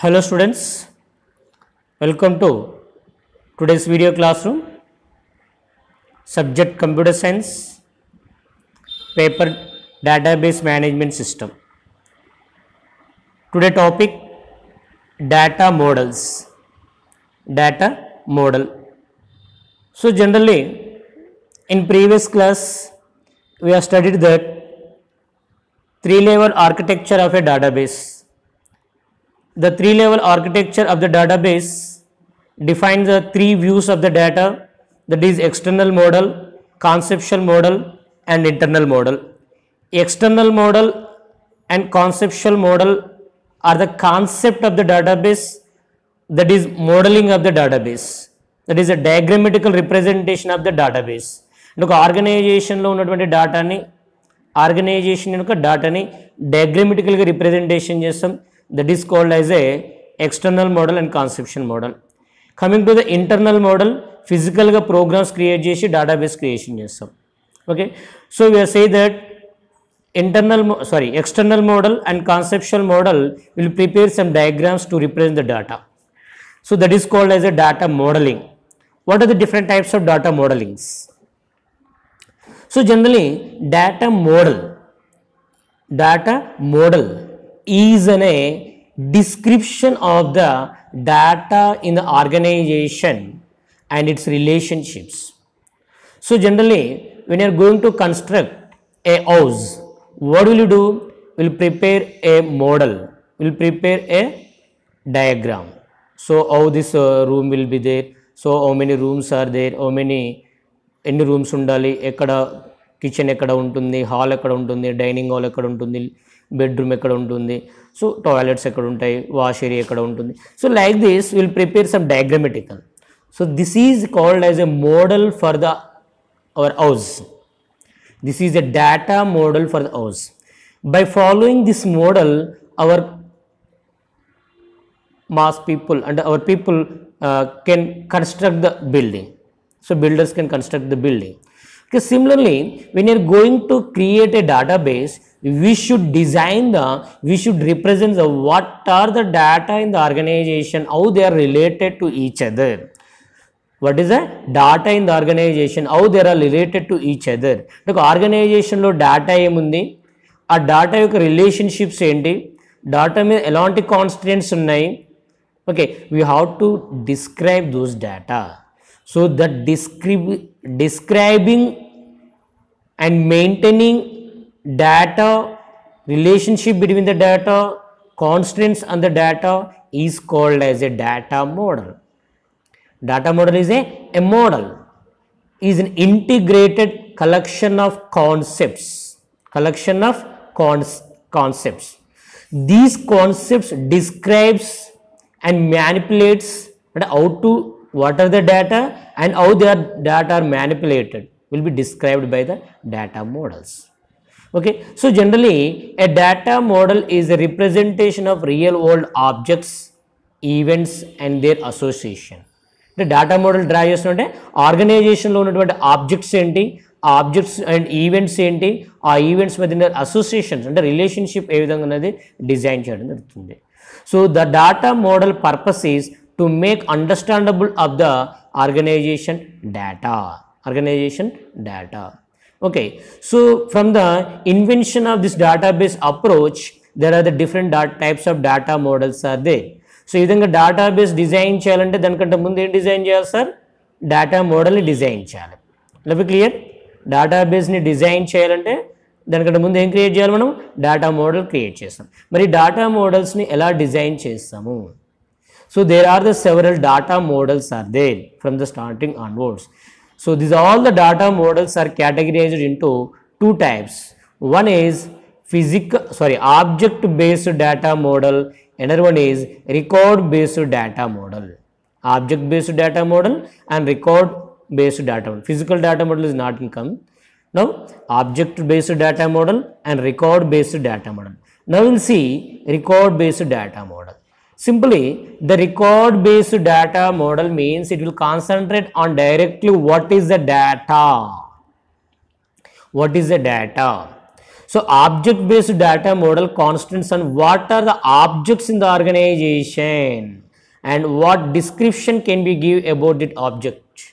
Hello students, welcome to today's video classroom. Subject Computer Science, Paper Database Management System. Today topic Data Models. Data Model. So generally in previous class we have studied that three level architecture of a database the three level architecture of the database defines the three views of the data that is external model conceptual model and internal model external model and conceptual model are the concept of the database that is modeling of the database that is a diagrammatical representation of the database అంటే ఒక ఆర్గనైజేషన్లో ఉన్నటువంటి డాటాని organization యొక్క డాటాని డయాగ్రమెటికల్గా representation చేస్తాం that is called as A external model and conception model coming to the internal model ఫిజికల్గా ప్రోగ్రామ్స్ క్రియేట్ చేసి డేటాబేస్ క్రియేషన్ చేస్తాం okay so we are say that internal mo- sorry external model and conceptual model will prepare some diagrams to represent the data so that is called as a data modeling what are the different types of data modelings so generally data model data model is an a description of the data in the organization and its relationships so generally when you are going to construct a house what will you do will prepare a model will prepare a diagram so how this uh, room will be there so how many rooms are there how many ఎన్ని rooms ఉండాలి ఎక్కడ kitchen ఎక్కడ ఉంటుంది hall ఎక్కడ ఉంటుంది dining hall ఎక్కడ ఉంటుంది bedroom ఎక్కడ ఉంటుంది సో టాయిలెట్స్ ఎక్కడ ఉంటాయి వాష్ ఏరియా ఎక్కడ ఉంటుంది. So like this will prepare some diagrammatical. So this is called as a model for the our house. This is a data model for the house. By following this model our mass people అంటే our people can construct the building. So builders can construct the building. Similarly when you're going to create a database we should design the we should represent the what are the data in the organization how they are related to each other what is the data in the organization how there are related to each other ఒక ఆర్గనైజేషన్లో data ఏముంది ఆ data యొక్క relationships ఏంటి data మీద ఎలాంటి constants ఉన్నాయి okay we have to describe those data So that describing and maintaining data, relationship between the data, constraints and the data is called as a data model. Data model is a, a model, is an integrated collection of concepts, collection of cons concepts. These concepts describes and manipulates and how to what are the data and how their data are manipulated will be described by the data models okay so generally a data model is a representation of real world objects events and their association అంటే data model draw చేస్తుంటే ఆర్గనైజేషన్లో ఉన్నటువంటి objects ఏంటి ఆ objects and events ఏంటి ఆ events మధ్య associations అంటే రిలేషన్షిప్ ఏ విధంగా అనేది డిజైన్ చేయడం జరుగుతుంది so the data model purpose is To make understandable of the organization data organization data okay. So from the invention of this database approach there are the different dat- types of data models are there. So ఈ విధంగా database design చేయాలంటే దానికంటే ముందు ఏం design చేయాలి sir data మోడల్ని design చేయాలి. లవ్ క్లియర్ డేటాబేస్ని డిజైన్ చేయాలంటే దానికంటే ముందు ఏం క్రియేట్ చేయాలి మనం? డేటా మోడల్ క్రియేట్ చేస్తాం. మరి డేటా మోడల్స్ని ఎలా డిజైన్ చేస్తాము? So there are the several data models are there from the starting onwards. So these all the data models are categorized into two types. One is physical, sorry, object based data model. Another one is record based data model. Object based data model and record based data model. Physical data model is not income. Now object based data model and record based data model. Now we'll see record based data model. Simply, the record based data model means it will concentrate on directly what is the data. What is the data? So object based data model constants on what are the objects in the organization and what description can be give about that object.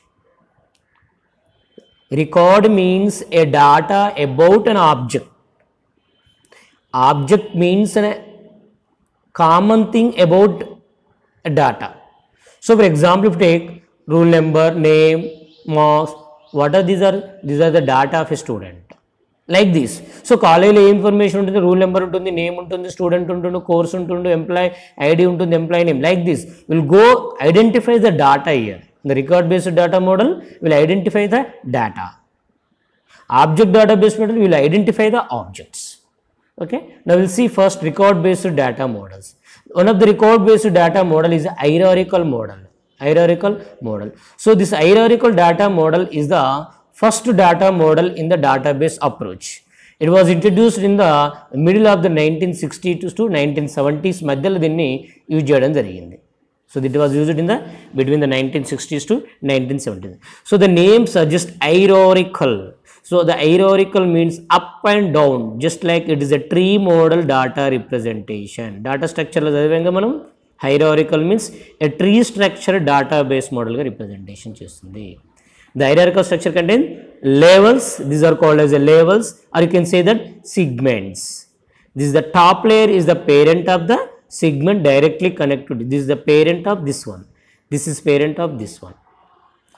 Record means a data about an object. Object means a common thing about data. So for example if take roll number name marks what are these are? These are the data of a student. Like this so కాలేజీలో ఏ information ఉంటుంది roll number ఉంటుంది name ఉంటుంది student ఉంటుంది course ఉంటుంది employee ID ఉంటుంది employee name like this will go identify the data year the record based data model will identify the data object data based model will identify the objects Okay. Now we'll see first record based data models. One of the record based data model is hierarchical model. Hierarchical model. So this hierarchical data model is the first data model in the database approach. It was introduced in the middle of the nineteen sixty to nineteen seventies మధ్యలో దీన్ని use చేయడం జరిగింది so it was used in the between the nineteen sixties to nineteen seventies so the name suggest hierarchical so the hierarchical means up and down just like it is a tree model data representation data స్ట్రక్చర్లో చదివాంగా మనం? Hierarchical means a tree structure data base మోడల్గా representation చేస్తుంది the hierarchical structure కంటే levels these are called as a levels or you can say that segments this the top layer is the parent of the segment directly connected this the parent of this one this is parent of this one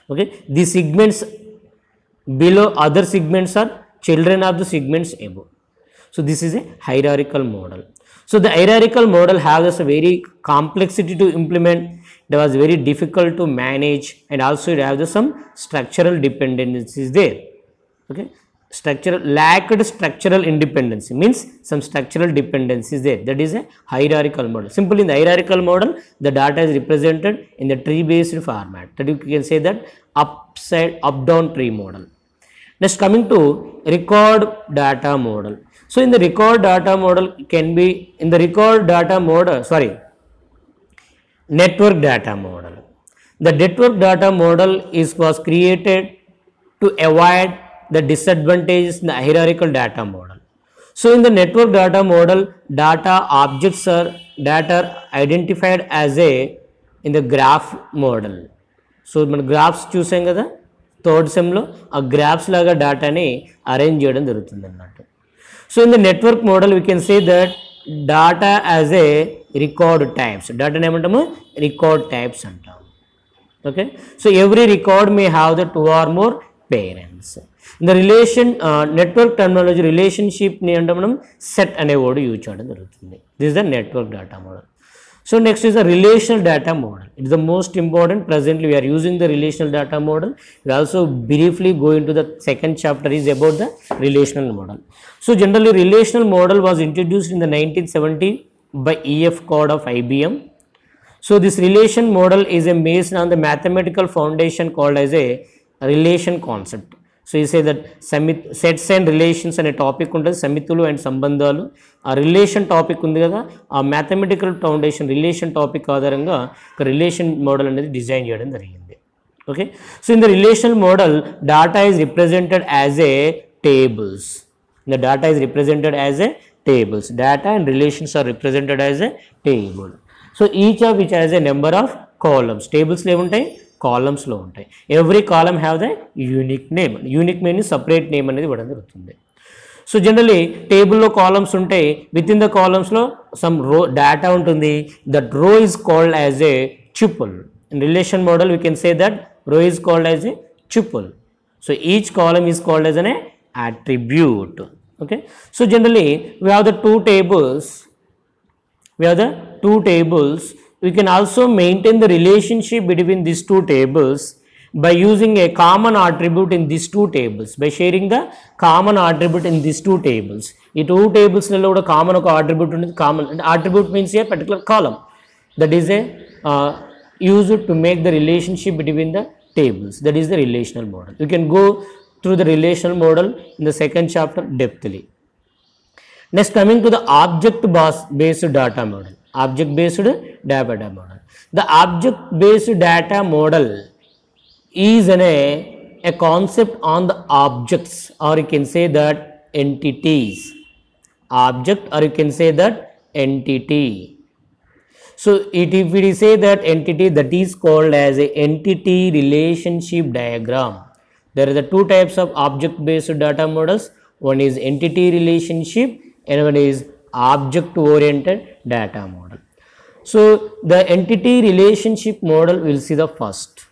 okay the segments below other segments are children of the segments above. So this is a hierarchical model. So the hierarchical model has a very complexity to implement. It was very difficult to manage and also it has some structural dependencies there. Okay. Structural lacked structural independence means some structural dependencies there. That is a hierarchical model. Simply in the hierarchical model, the data is represented in the tree based format. That you can say that upside up down tree model. Next coming to record data model. So in the record data model can be in the record data model sorry network data model. The network data model is was created to avoid the disadvantages in the hierarchical data model. So in the network data model, data objects are data are identified as a in the graph model. So మన graphs చూసాం కదా third సెమ్లో ఆ graphs లాగా డేటాని arrange చేయడం జరుగుతుంది అన్నట్టు so in the network model we can say that data as a record types డాటాని ఏమంటాము? రికార్డ్ టైప్స్ అంటాం okay so every record may have the two or more parents the relation network technology రిలేషన్షిప్ని అంటే మనం? Set అనే word use చేయడం జరుగుతుంది. This the network data model So next is the relational data model. It is the most important. Presently, we are using the relational data model. We also briefly go into the second chapter is about the relational model. So generally, relational model was introduced in the 1970 by EF Codd of IBM. So this relation model is a based on the mathematical foundation called as a relation concept. So ఈ say that సమి sets and relations అనే topic ఉంటుంది సమితులు and సంబంధాలు. ఆ relation topic ఉంది కదా ఆ మ్యాథమెటికల్ ఫౌండేషన్ రిలేషన్ టాపిక్ ఆధారంగా ఒక రిలేషన్ మోడల్ అనేది డిజైన్ చేయడం జరిగింది. Okay so in the relation model data is represented as a tables the data is represented as a tables. Data and relations are represented as a table. So each of which has a number of columns. Tables లో ఏముంటాయి కాలమ్స్లో ఉంటాయి every column have the unique name unique name separate name అనేది ఇవ్వడం జరుగుతుంది so generally టేబుల్లో columns ఉంటాయి with in the కాలమ్స్లో సమ్ రో డేటా ఉంటుంది that row is called as a tuple in relation model we can say that row is called as a so each column column called called as a attribute. Okay. So generally we have the two tables. We have the two tables. We can also maintain the relationship between these two tables by using a common attribute in these two tables by sharing the common attribute in these two tables. ఈ two టేబుల్స్లలో కూడా common ఒక attribute ఉంటుంది common attribute means A particular column that is a uh, used to make the relationship between the tables that is the relational model you can go through the relational model in the second chapter depthly next coming to the object bas- based data model object based data model the object based data model is an, a, concept on the objects or you can say that entities object or you can say that entity. So it, if we say that entity that is called as a entity relationship diagram. There are the two types of object based data models. One is entity relationship and one is object oriented data model. So the entity relationship model we'll see the first.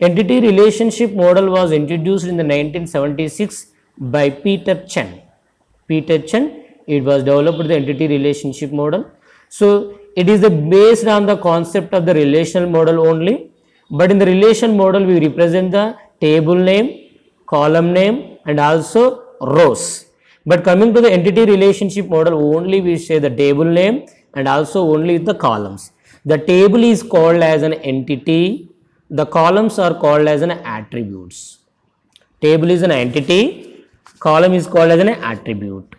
Entity relationship model was introduced in the 1976 by Peter Chen. Peter Chen, it was developed the entity relationship model. So it is based on the concept of the relational model only. But in the relation model, we represent the table name, column name and also rows. But coming to the entity relationship model, only we say the table name and also only the columns. The table is called as an entity, the columns are called as an attributes. Table is an entity, column is called as an attribute.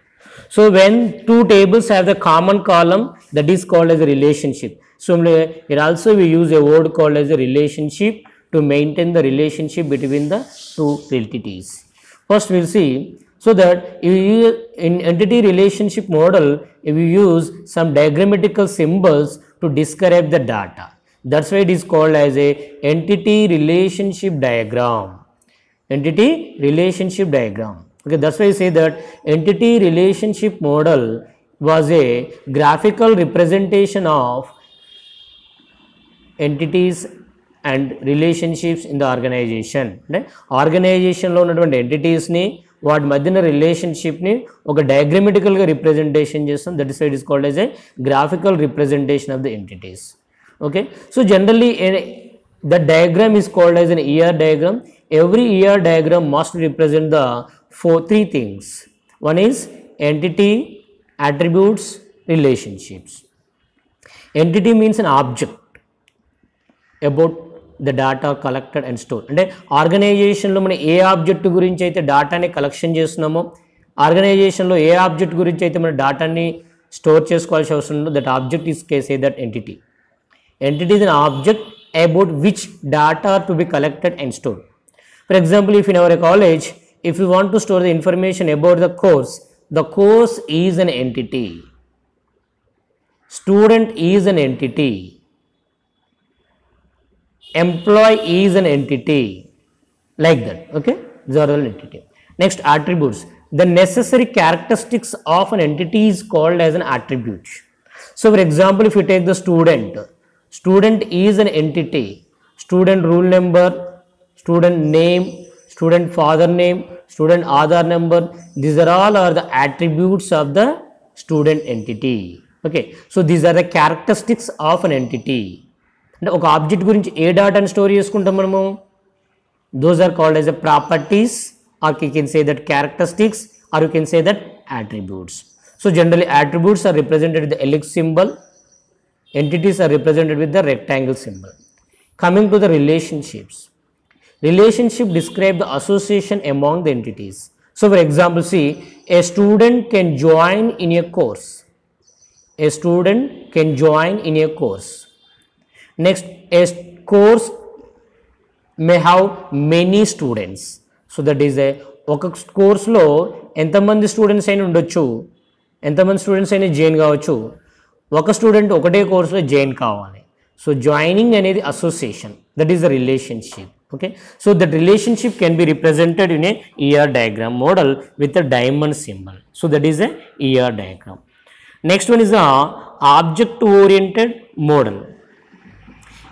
So when two tables have the common column, that is called as a relationship. So here also we use a word called as a relationship to maintain the relationship between the two entities. First we will see so that if you in entity relationship model, if you use some diagrammatical symbols to describe the data. That's why it is called as a entity relationship diagram. Entity relationship diagram. Okay, that's why I say that entity relationship model was a graphical representation of entities and relationships in the organisation అంటే ఆర్గనైజేషన్లో ఉన్నటువంటి ఎంటిటీస్ని వాటి మధ్యన రిలేషన్షిప్ని ఒక డయాగ్రమెటికల్గా representation చేస్తాం that is white is called as A graphical representation of the entities okay so generally the diagram is called as an ER diagram. Every ER diagram must represent the four three things. One is entity, attributes, relationships. Entity means an object about the data collected and store అంటే ఆర్గనైజేషన్లో మనం ఏ object గురించి అయితే డాటాని collection చేస్తున్నామో ఆర్గనైజేషన్లో ఏ object గురించి అయితే మనం డాటాని స్టోర్ చేసుకోవాల్సి అవసరం ఉందో that object is case a that entity entity is an object about which data to be collected and store for example if in our college if you want to store the information about the course the course is an entity student is an entity Employee is an entity. Like that. Okay? All entity. Next, attributes. The necessary characteristics of an entity is called as an attribute. So, for example, if you take the student, student is an entity. Student rule number, student name, student father name, student Aadhaar number. These are all are the attributes of the student entity. Okay. So, these are the characteristics of an entity. అంటే ఒక object గురించి ఏ డాటాని store చేసుకుంటాం మనము those are called as a properties or you can say that characteristics or you can say that attributes so generally attributes are represented with the ellipse symbol entities are represented with the rectangle symbol coming to the relationships relationship describe the association among the entities so for example see a student can join in a course a student can join in a course next a course may have many students so that is a ఒక కోర్స్లో ఎంతమంది students అయినా ఉండొచ్చు ఎంతమంది students అయినా join కావచ్చు ఒక student ఒకటే కోర్సులో జాయిన్ కావాలి సో జాయినింగ్ అనేది association that is the relationship okay so that relationship can be represented in a ER diagram model with a diamond symbol so that is a ER diagram next one is the object oriented model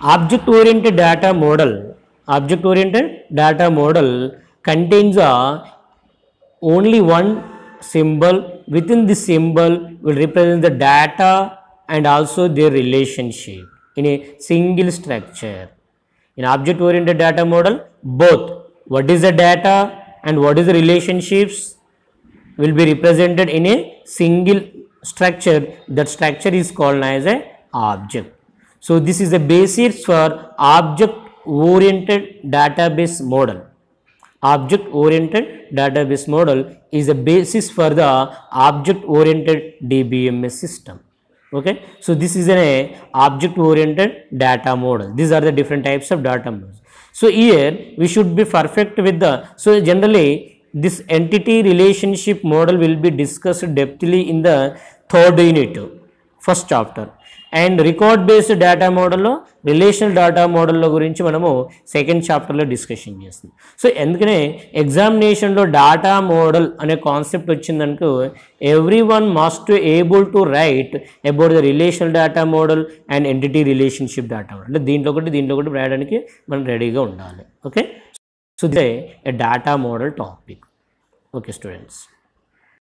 object oriented data model object oriented data model contains a only one symbol. Within the symbol will represent the data and also their relationship in a single structure. In object oriented data model both. What is the data and what is the relationships will be represented in a single structure. That structure is called as a object so this is the basis for object oriented database model. Object oriented database model is the basis for the object oriented DBMS system. Okay, so this is an object oriented data model. These are the different types of data models. So here we should be perfect with the, so generally this entity relationship model will be discussed depthly in the third unit, first chapter and record based data మోడల్లో relational data మోడల్లో గురించి మనము second చాప్టర్లో discussion చేస్తాం so ఎందుకనే ఎగ్జామినేషన్లో data model అనే concept వచ్చిందనుకో every one must able to write about the relational data model and entity relationship data model అంటే దీంట్లో ఒకటి దీంట్లో ఒకటి రాయడానికి మనం రెడీగా ఉండాలి. Okay so they a data model topic okay students